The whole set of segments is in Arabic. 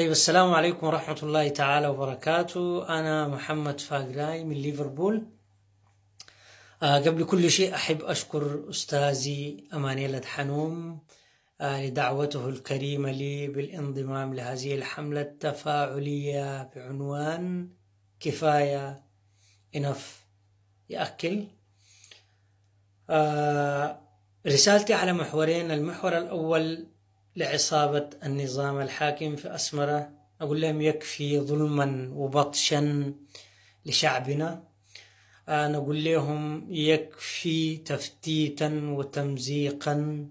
طيب السلام عليكم ورحمة الله تعالى وبركاته. أنا محمد فاقراي من ليفربول. آه قبل كل شيء أحب أشكر أستاذي أمانيلة حنوم آه لدعوته الكريمة لي بالانضمام لهذه الحملة التفاعلية بعنوان كفاية إنف يأكل. آه رسالتي على محورين المحور الأول لعصابة النظام الحاكم في أسمرة. أقول لهم يكفي ظلما وبطشا لشعبنا. آه نقول لهم يكفي تفتيتا وتمزيقا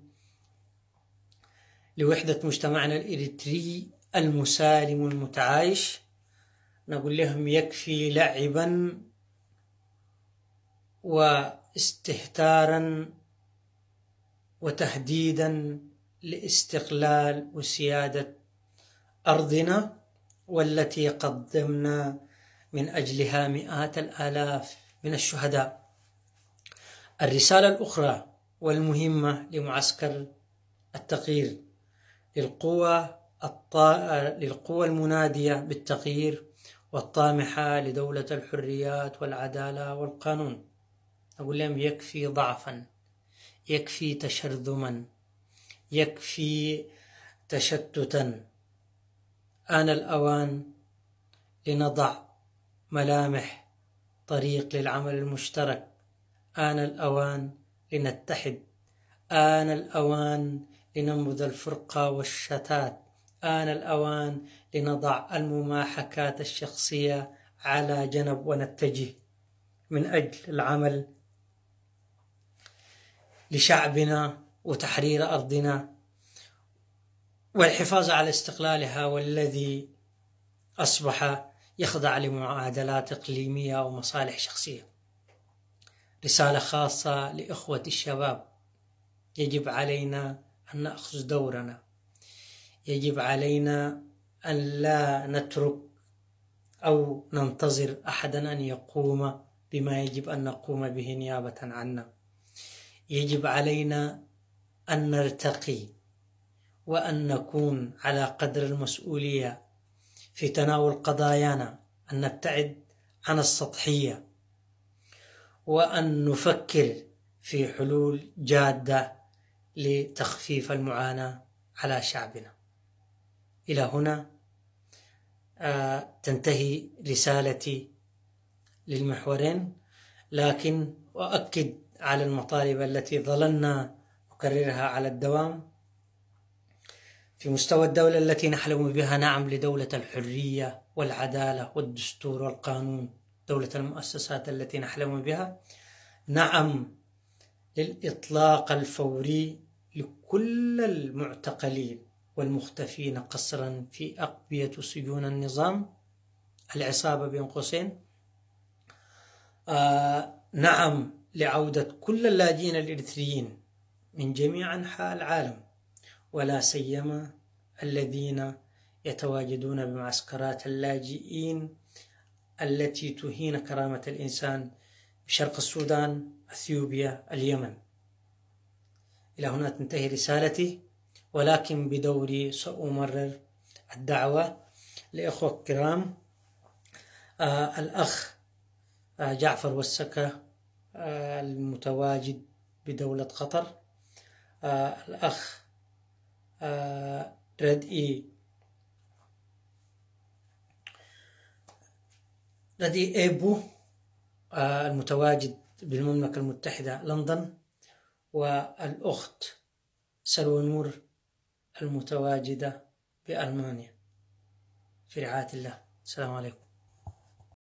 لوحدة مجتمعنا الإريتري المسالم المتعايش. نقول لهم يكفي لعبا واستهتارا وتهديدا لاستقلال وسيادة أرضنا والتي قدمنا من أجلها مئات الآلاف من الشهداء. الرسالة الأخرى والمهمة لمعسكر التغيير للقوى الطا... للقوى المنادية بالتغيير والطامحة لدولة الحريات والعدالة والقانون. أقول لهم يكفي ضعفا يكفي تشرذما. يكفي تشتتا. آن الأوان لنضع ملامح طريق للعمل المشترك. آن الأوان لنتحد. آن الأوان لننبذ الفرقة والشتات. آن الأوان لنضع المماحكات الشخصية على جنب ونتجه. من أجل العمل لشعبنا وتحرير أرضنا والحفاظ على استقلالها والذي أصبح يخضع لمعادلات إقليمية ومصالح شخصية. رسالة خاصة لإخوة الشباب. يجب علينا أن نأخذ دورنا. يجب علينا أن لا نترك أو ننتظر أحدا أن يقوم بما يجب أن نقوم به نيابة عنا. يجب علينا أن نرتقي وأن نكون على قدر المسؤولية في تناول قضايانا أن نبتعد عن السطحية وأن نفكر في حلول جادة لتخفيف المعاناة على شعبنا. إلى هنا آه تنتهي رسالتي للمحورين لكن أؤكد على المطالب التي ظللنا نكررها على الدوام في مستوى الدولة التي نحلم بها نعم لدولة الحرية والعدالة والدستور والقانون. دولة المؤسسات التي نحلم بها نعم للإطلاق الفوري لكل المعتقلين والمختفين قسرا في أقبية سجون النظام. العصابة بين قوسين. آه نعم لعودة كل اللاجئين الإريتريين من جميع أنحاء العالم ولا سيما الذين يتواجدون بمعسكرات اللاجئين التي تهين كرامة الإنسان بشرق السودان أثيوبيا اليمن. إلى هنا تنتهي رسالتي ولكن بدوري سأمرر الدعوة لإخوة الكرام. آه الأخ آه جعفر والسكة آه المتواجد بدولة قطر. الأخ آه ردئي ردئي إيبو آه المتواجد بالمملكة المتحدة لندن والأخت سلوى نور المتواجدة بألمانيا. في رعاية الله. السلام عليكم.